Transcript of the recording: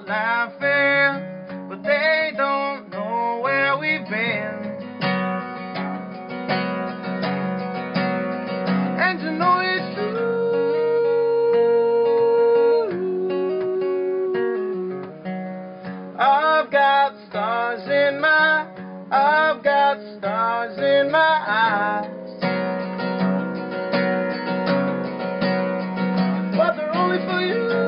laughing, but they don't know where we've been. And you know it's true. I've got stars in my, I've got stars in my eyes. for you.